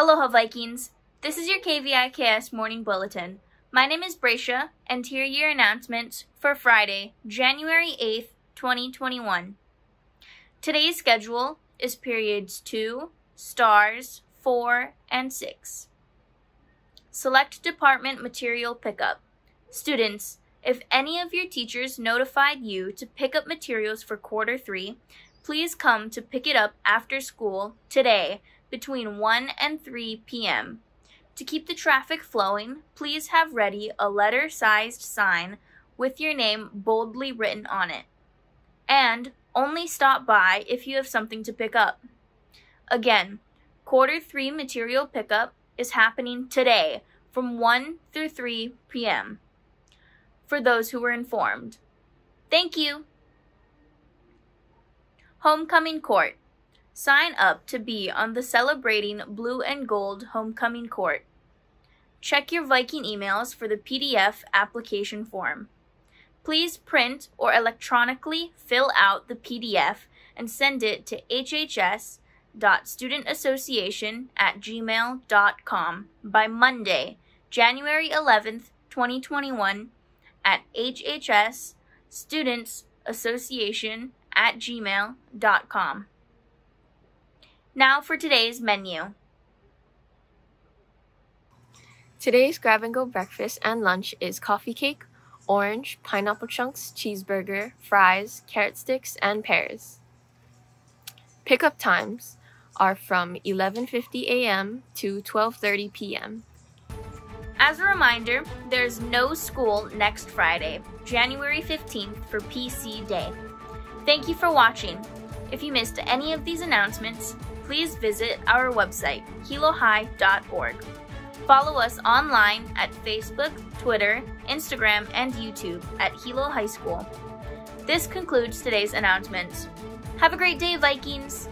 Aloha Vikings! This is your KVIKS Morning Bulletin. My name is Bracia, and here are your announcements for Friday, January 8th, 2021. Today's schedule is periods 2, stars 4, and 6. Select department material pickup. Students, if any of your teachers notified you to pick up materials for quarter 3, please come to pick it up after school today between 1 and 3 p.m. To keep the traffic flowing, please have ready a letter sized sign with your name boldly written on it. And only stop by if you have something to pick up. Again, quarter 3 material pickup is happening today from 1 through 3 p.m. For those who were informed. Thank you. Homecoming Court. Sign up to be on the celebrating blue and gold homecoming court. Check your Viking emails for the PDF application form. Please print or electronically fill out the PDF and send it to hhs.studentassociation at gmail.com by Monday, January 11th, 2021 at hhs students association at gmail.com. Now for today's menu. Today's grab and go breakfast and lunch is coffee cake, orange, pineapple chunks, cheeseburger, fries, carrot sticks, and pears. Pickup times are from 11:50 a.m. to 12:30 p.m. As a reminder, there's no school next Friday, January 15th for PC Day. Thank you for watching. If you missed any of these announcements, please visit our website, hilohigh.org. Follow us online at Facebook, Twitter, Instagram, and YouTube at Hilo High School. This concludes today's announcements. Have a great day, Vikings!